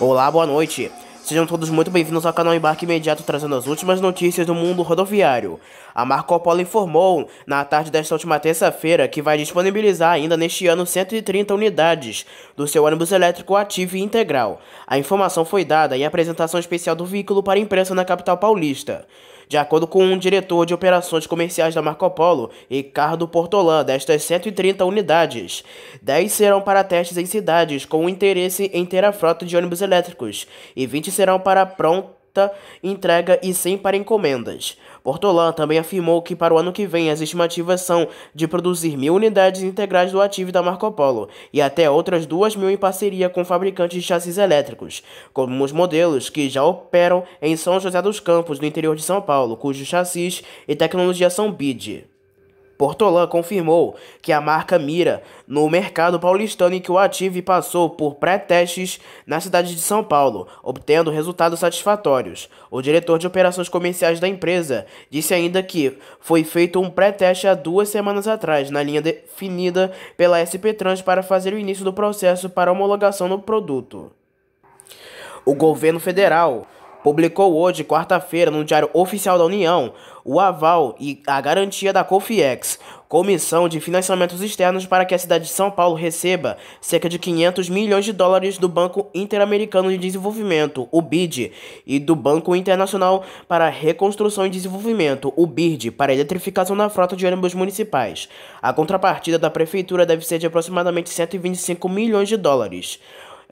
Olá, boa noite. Sejam todos muito bem-vindos ao canal Embarque Imediato trazendo as últimas notícias do mundo rodoviário. A Marco Polo informou na tarde desta última terça-feira que vai disponibilizar ainda neste ano 130 unidades do seu ônibus elétrico ativo e integral. A informação foi dada em apresentação especial do veículo para a imprensa na capital paulista. De acordo com o diretor de operações comerciais da Marco Polo, Ricardo Portolan, destas 130 unidades, 10 serão para testes em cidades com interesse em ter a frota de ônibus elétricos e 20 serão para pronto entrega e sem para encomendas. Portolan também afirmou que para o ano que vem as estimativas são de produzir mil unidades integrais do ativo da Marco Polo e até outras duas mil em parceria com fabricantes de chassis elétricos, como os modelos que já operam em São José dos Campos, no interior de São Paulo, cujos chassis e tecnologia são BID. Portolan confirmou que a marca mira no mercado paulistano e que o Ative passou por pré-testes na cidade de São Paulo, obtendo resultados satisfatórios. O diretor de operações comerciais da empresa disse ainda que foi feito um pré-teste há duas semanas atrás, na linha definida pela SP Trans para fazer o início do processo para homologação do produto. O governo federal publicou hoje, quarta-feira, no Diário Oficial da União, o aval e a garantia da COFIEX, Comissão de Financiamentos Externos para que a cidade de São Paulo receba cerca de 500 milhões de dólares do Banco Interamericano de Desenvolvimento, o BID, e do Banco Internacional para Reconstrução e Desenvolvimento, o BIRD, para eletrificação da frota de ônibus municipais. A contrapartida da prefeitura deve ser de aproximadamente 125 milhões de dólares.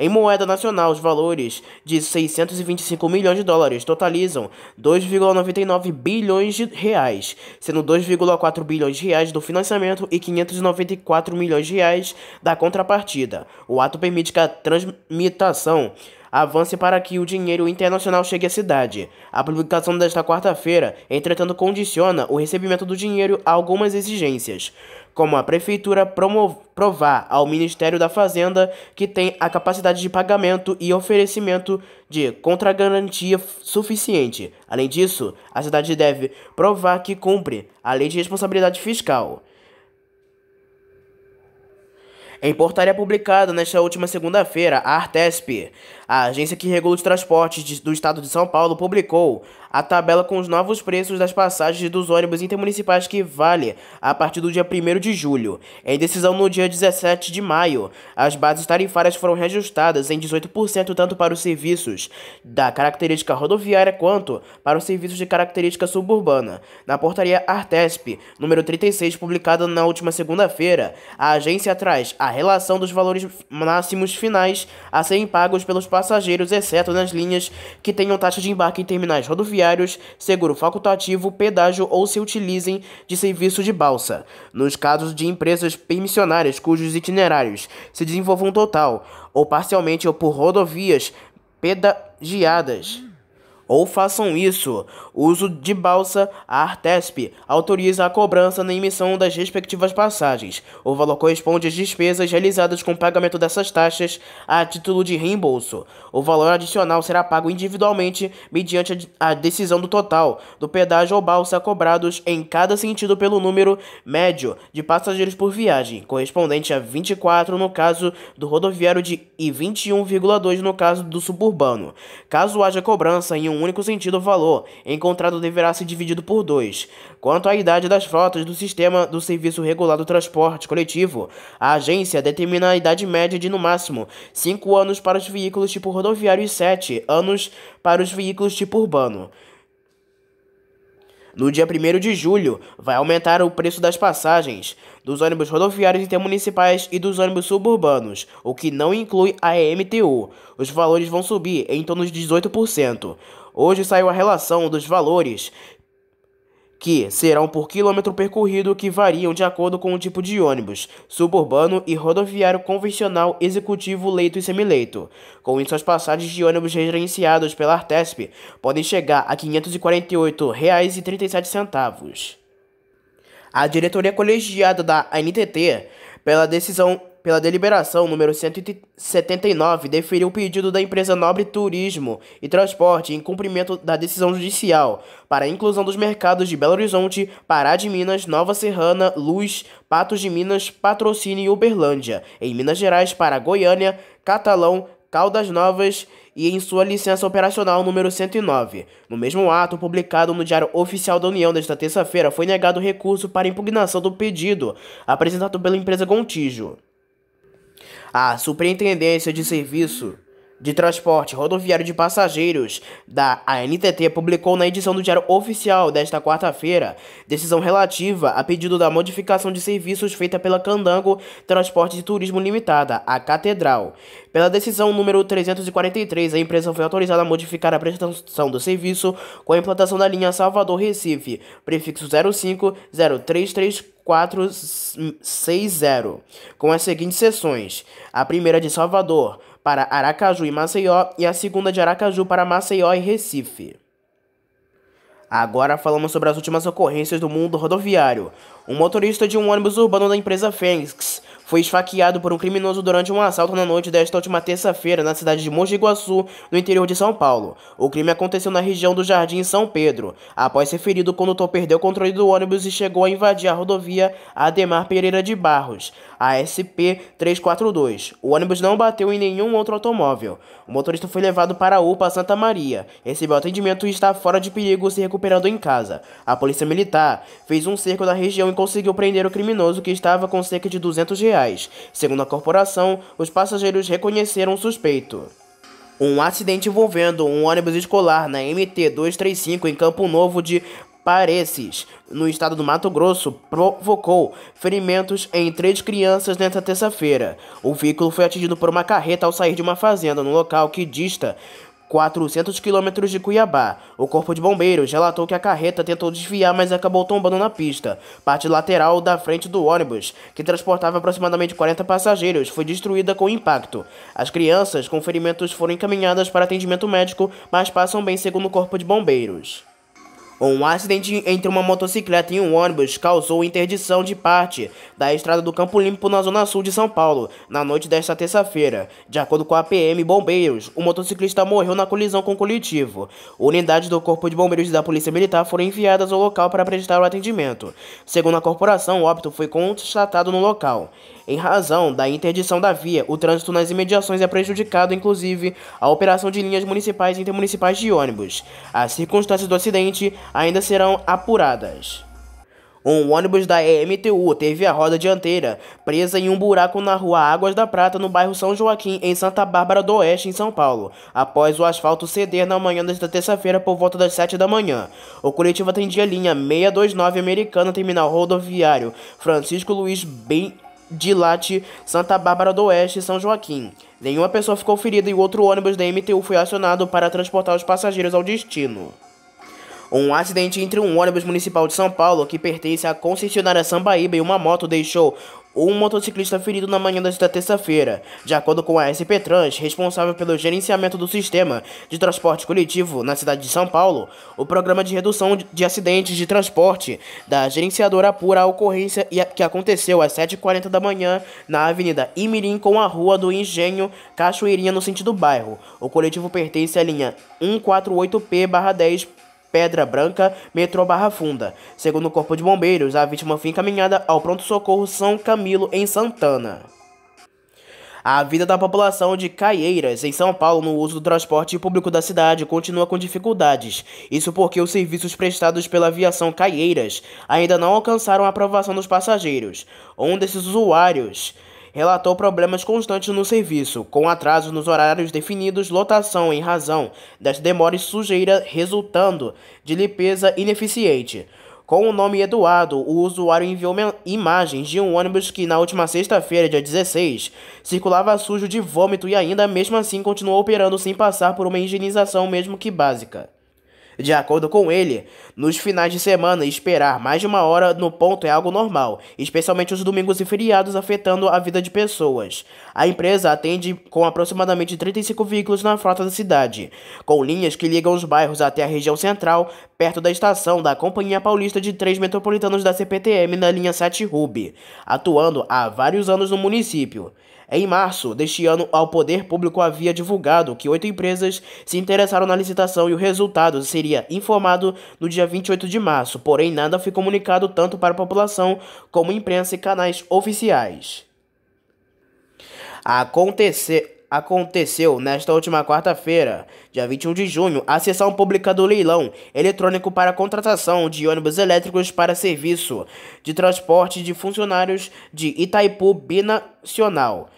Em moeda nacional, os valores de 625 milhões de dólares totalizam 2,99 bilhões de reais, sendo 2,4 bilhões de reais do financiamento e 594 milhões de reais da contrapartida. O ato permite que a transmitação avance para que o dinheiro internacional chegue à cidade. A publicação desta quarta-feira, entretanto, condiciona o recebimento do dinheiro a algumas exigências, como a prefeitura provar ao Ministério da Fazenda que tem a capacidade de pagamento e oferecimento de contragarantia suficiente. Além disso, a cidade deve provar que cumpre a lei de responsabilidade fiscal. Em portaria publicada nesta última segunda-feira, a Artesp, a agência que regula os transportes do estado de São Paulo, publicou a tabela com os novos preços das passagens dos ônibus intermunicipais que vale a partir do dia 1 de julho. Em decisão no dia 17 de maio, as bases tarifárias foram reajustadas em 18% tanto para os serviços da característica rodoviária quanto para os serviços de característica suburbana. Na portaria Artesp, número 36, publicada na última segunda-feira, a agência traz a relação dos valores máximos finais a serem pagos pelos passageiros, exceto nas linhas que tenham taxa de embarque em terminais rodoviários rodoviários, seguro facultativo, pedágio ou se utilizem de serviço de balsa. Nos casos de empresas permissionárias cujos itinerários se desenvolvam total ou parcialmente ou por rodovias pedagiadas ou façam isso. Uso de balsa, a Artesp autoriza a cobrança na emissão das respectivas passagens. O valor corresponde às despesas realizadas com o pagamento dessas taxas a título de reembolso. O valor adicional será pago individualmente mediante a decisão do total do pedágio ou balsa cobrados em cada sentido pelo número médio de passageiros por viagem, correspondente a 24 no caso do rodoviário de, e 21,2 no caso do suburbano. Caso haja cobrança em um único sentido o valor encontrado deverá ser dividido por dois. Quanto à idade das frotas do sistema do Serviço Regulado Transporte Coletivo, a agência determina a idade média de no máximo 5 anos para os veículos tipo rodoviário e 7 anos para os veículos tipo urbano. No dia 1 de julho, vai aumentar o preço das passagens dos ônibus rodoviários intermunicipais e dos ônibus suburbanos, o que não inclui a EMTU. Os valores vão subir em torno de 18%. Hoje saiu a relação dos valores que serão por quilômetro percorrido que variam de acordo com o tipo de ônibus, suburbano e rodoviário convencional, executivo, leito e semileito. Com isso, as passagens de ônibus gerenciados pela Artesp podem chegar a R$ 548,37. A diretoria colegiada da ANTT, pela decisão pela deliberação número 179, deferiu o pedido da empresa Nobre Turismo e Transporte em cumprimento da decisão judicial para a inclusão dos mercados de Belo Horizonte, Pará de Minas, Nova Serrana, Luz, Patos de Minas, Patrocínio e Uberlândia, em Minas Gerais para Goiânia, Catalão, Caldas Novas e em sua licença operacional número 109. No mesmo ato, publicado no Diário Oficial da União desta terça-feira, foi negado recurso para impugnação do pedido apresentado pela empresa Gontijo. A Superintendência de Serviço de Transporte Rodoviário de Passageiros da ANTT publicou na edição do Diário Oficial desta quarta-feira decisão relativa a pedido da modificação de serviços feita pela Candango Transporte de Turismo Limitada, a Catedral. Pela decisão número 343, a empresa foi autorizada a modificar a prestação do serviço com a implantação da linha Salvador-Recife, prefixo 05033460, com as seguintes seções: a primeira de Salvador para Aracaju e Maceió e a segunda de Aracaju para Maceió e Recife. Agora falamos sobre as últimas ocorrências do mundo rodoviário. Um motorista de um ônibus urbano da empresa Fênix foi esfaqueado por um criminoso durante um assalto na noite desta última terça-feira na cidade de Mogi Guaçu, no interior de São Paulo. O crime aconteceu na região do Jardim São Pedro. Após ser ferido, o condutor perdeu o controle do ônibus e chegou a invadir a rodovia Ademar Pereira de Barros, a SP-342. O ônibus não bateu em nenhum outro automóvel. O motorista foi levado para a UPA Santa Maria, recebeu atendimento e está fora de perigo se recuperando em casa. A polícia militar fez um cerco da região e conseguiu prender o criminoso que estava com cerca de 200 reais Segundo a corporação, os passageiros reconheceram o suspeito. Um acidente envolvendo um ônibus escolar na MT-235 em Campo Novo de Parecis, no estado do Mato Grosso, provocou ferimentos em três crianças nesta terça-feira. O veículo foi atingido por uma carreta ao sair de uma fazenda no local que dista 400 quilômetros de Cuiabá. O Corpo de Bombeiros relatou que a carreta tentou desviar, mas acabou tombando na pista. Parte lateral da frente do ônibus, que transportava aproximadamente 40 passageiros, foi destruída com impacto. As crianças com ferimentos foram encaminhadas para atendimento médico, mas passam bem segundo o Corpo de Bombeiros. Um acidente entre uma motocicleta e um ônibus causou interdição de parte da estrada do Campo Limpo na zona sul de São Paulo, na noite desta terça-feira. De acordo com a PM Bombeiros, o motociclista morreu na colisão com o coletivo. Unidades do Corpo de Bombeiros e da Polícia Militar foram enviadas ao local para prestar o atendimento. Segundo a corporação, o óbito foi constatado no local. Em razão da interdição da via, o trânsito nas imediações é prejudicado, inclusive a operação de linhas municipais e intermunicipais de ônibus. As circunstâncias do acidente ainda serão apuradas. Um ônibus da EMTU teve a roda dianteira presa em um buraco na rua Águas da Prata, no bairro São Joaquim, em Santa Bárbara do Oeste, em São Paulo, após o asfalto ceder na manhã desta terça-feira por volta das 7 da manhã. O coletivo atendia a linha 629 americana, terminal rodoviário Francisco Luiz Dilate, Santa Bárbara do Oeste e São Joaquim. Nenhuma pessoa ficou ferida e outro ônibus da MTU foi acionado para transportar os passageiros ao destino. Um acidente entre um ônibus municipal de São Paulo, que pertence à concessionária Sambaíba, e uma moto deixou um motociclista ferido na manhã desta terça-feira. De acordo com a SP Trans, responsável pelo gerenciamento do sistema de transporte coletivo na cidade de São Paulo, o programa de redução de acidentes de transporte da gerenciadora apura a ocorrência que aconteceu às 7h40 da manhã na Avenida Imirim com a Rua do Engenho Cachoeirinha no sentido bairro. O coletivo pertence à linha 148P-10 Pedra Branca, metrô Barra Funda. Segundo o Corpo de Bombeiros, a vítima foi encaminhada ao pronto-socorro São Camilo, em Santana. A vida da população de Caieiras, em São Paulo, no uso do transporte público da cidade continua com dificuldades. Isso porque os serviços prestados pela aviação Caieiras ainda não alcançaram a aprovação dos passageiros. Um desses usuários relatou problemas constantes no serviço, com atrasos nos horários definidos, lotação em razão das demoras sujeira resultando de limpeza ineficiente. Com o nome Eduardo, o usuário enviou imagens de um ônibus que na última sexta-feira, dia 16, circulava sujo de vômito e ainda mesmo assim continuou operando sem passar por uma higienização mesmo que básica. De acordo com ele, nos finais de semana, esperar mais de uma hora no ponto é algo normal, especialmente os domingos e feriados afetando a vida de pessoas. A empresa atende com aproximadamente 35 veículos na frota da cidade, com linhas que ligam os bairros até a região central, perto da estação da Companhia Paulista de Trens Metropolitanos da CPTM na linha 7 Ruby, atuando há vários anos no município. Em março deste ano, o poder público havia divulgado que oito empresas se interessaram na licitação e o resultado seria informado no dia 28 de março, porém nada foi comunicado tanto para a população como imprensa e canais oficiais. Acontecer aconteceu nesta última quarta-feira, dia 21 de junho, a sessão pública do leilão eletrônico para contratação de ônibus elétricos para serviço de transporte de funcionários de Itaipu Binacional.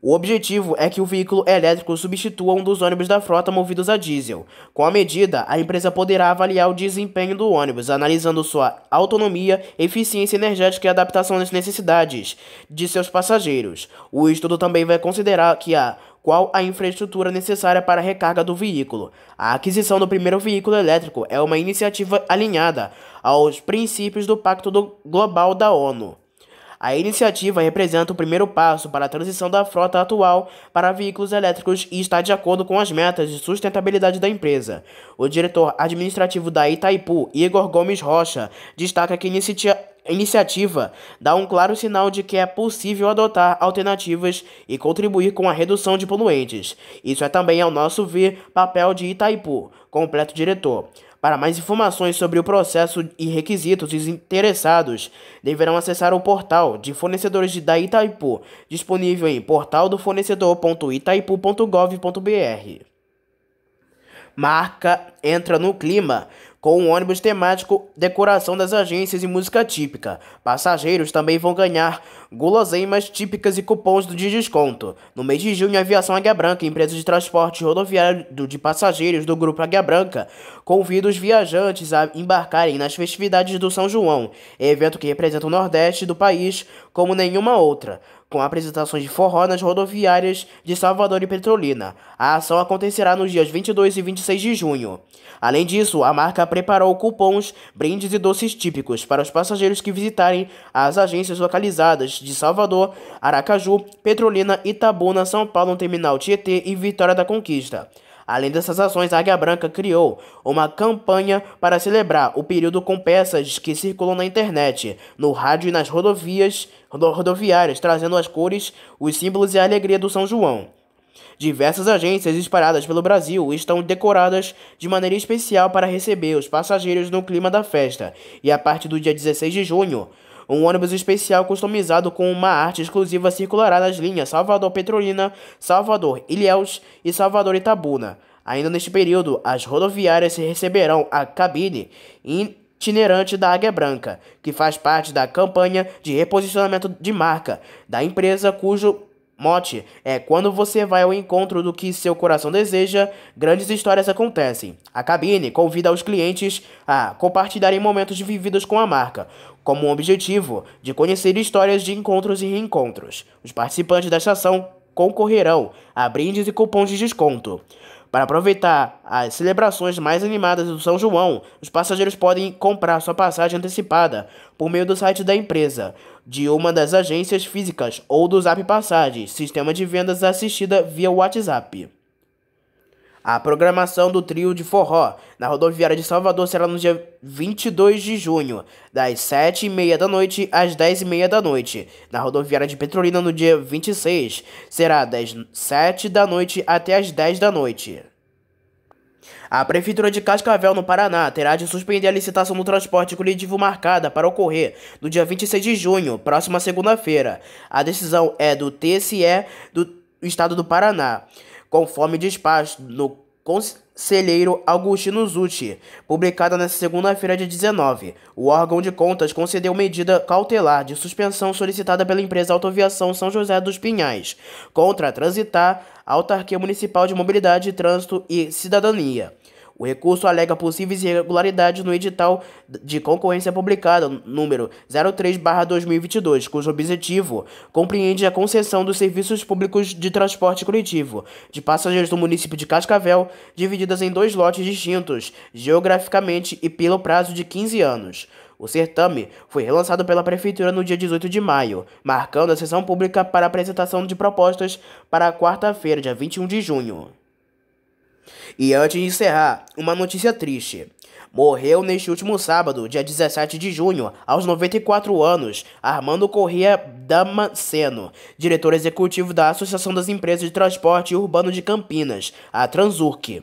O objetivo é que o veículo elétrico substitua um dos ônibus da frota movidos a diesel. Com a medida, a empresa poderá avaliar o desempenho do ônibus, analisando sua autonomia, eficiência energética e adaptação às necessidades de seus passageiros. O estudo também vai considerar que a qual a infraestrutura necessária para a recarga do veículo. A aquisição do primeiro veículo elétrico é uma iniciativa alinhada aos princípios do Pacto Global da ONU. A iniciativa representa o primeiro passo para a transição da frota atual para veículos elétricos e está de acordo com as metas de sustentabilidade da empresa. O diretor administrativo da Itaipu, Igor Gomes Rocha, destaca que a iniciativa dá um claro sinal de que é possível adotar alternativas e contribuir com a redução de poluentes. Isso é também, ao nosso ver, papel de Itaipu, completo diretor. Para mais informações sobre o processo e requisitos, os interessados deverão acessar o portal de fornecedores da Itaipu, disponível em portaldofornecedor.itaipu.gov.br. Marca entra no clima com um ônibus temático, decoração das agências e música típica. Passageiros também vão ganhar guloseimas típicas e cupons de desconto. No mês de junho, a Aviação Águia Branca, empresa de transporte rodoviário de passageiros do Grupo Águia Branca, convida os viajantes a embarcarem nas festividades do São João, evento que representa o Nordeste do país como nenhuma outra com apresentações de forró nas rodoviárias de Salvador e Petrolina. A ação acontecerá nos dias 22 e 26 de junho. Além disso, a marca preparou cupons, brindes e doces típicos para os passageiros que visitarem as agências localizadas de Salvador, Aracaju, Petrolina, Itabuna, São Paulo, Terminal Tietê e Vitória da Conquista. Além dessas ações, a Águia Branca criou uma campanha para celebrar o período com peças que circulam na internet, no rádio e nas rodovias rodoviárias, trazendo as cores, os símbolos e a alegria do São João. Diversas agências espalhadas pelo Brasil estão decoradas de maneira especial para receber os passageiros no clima da festa, e a partir do dia 16 de junho, um ônibus especial customizado com uma arte exclusiva circulará nas linhas Salvador Petrolina, Salvador Ilhéus e Salvador Itabuna. Ainda neste período, as rodoviárias receberão a cabine itinerante da Águia Branca, que faz parte da campanha de reposicionamento de marca da empresa cujo Mote é quando você vai ao encontro do que seu coração deseja, grandes histórias acontecem. A cabine convida os clientes a compartilharem momentos vividos com a marca, como um objetivo de conhecer histórias de encontros e reencontros. Os participantes desta ação concorrerão a brindes e cupons de desconto. Para aproveitar as celebrações mais animadas do São João, os passageiros podem comprar sua passagem antecipada por meio do site da empresa, de uma das agências físicas ou do Zap Passagens, sistema de vendas assistida via WhatsApp. A programação do trio de forró na rodoviária de Salvador será no dia 22 de junho, das 7h30 da noite às 10h30 da noite. Na rodoviária de Petrolina, no dia 26, será das 7 da noite até as 10 da noite. A Prefeitura de Cascavel, no Paraná, terá de suspender a licitação do transporte coletivo marcada para ocorrer no dia 26 de junho, próxima segunda-feira. A decisão é do TSE do Estado do Paraná conforme despacho no conselheiro Agostino Zucchi, publicada nesta segunda-feira de 19. O órgão de contas concedeu medida cautelar de suspensão solicitada pela empresa Autoviação São José dos Pinhais contra a Transitar, Autarquia Municipal de Mobilidade, Trânsito e Cidadania. O recurso alega possíveis irregularidades no edital de concorrência publicado número 03/2022, cujo objetivo compreende a concessão dos serviços públicos de transporte coletivo de passageiros do município de Cascavel, divididas em dois lotes distintos, geograficamente e pelo prazo de 15 anos. O certame foi relançado pela Prefeitura no dia 18 de maio, marcando a sessão pública para apresentação de propostas para quarta-feira, dia 21 de junho. E antes de encerrar, uma notícia triste. Morreu neste último sábado, dia 17 de junho, aos 94 anos, Armando Corrêa Damasceno, diretor executivo da Associação das Empresas de Transporte Urbano de Campinas, a Transurc.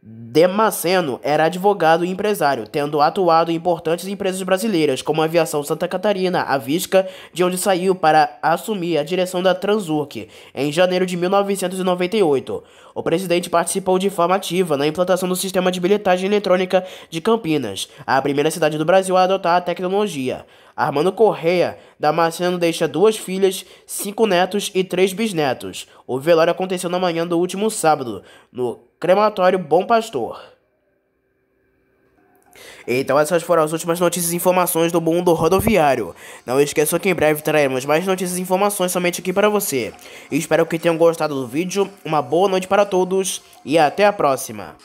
Damasceno era advogado e empresário, tendo atuado em importantes empresas brasileiras, como a Aviação Santa Catarina, a Visca, de onde saiu para assumir a direção da Transurc em janeiro de 1998. O presidente participou de forma ativa na implantação do sistema de bilhetagem eletrônica de Campinas, a primeira cidade do Brasil a adotar a tecnologia. Armando Correia, Damasceno deixa duas filhas, cinco netos e três bisnetos. O velório aconteceu na manhã do último sábado, no crematório Bom Pastor. Então essas foram as últimas notícias e informações do mundo rodoviário. Não esqueça que em breve traremos mais notícias e informações somente aqui para você. espero que tenham gostado do vídeo, uma boa noite para todos e até a próxima.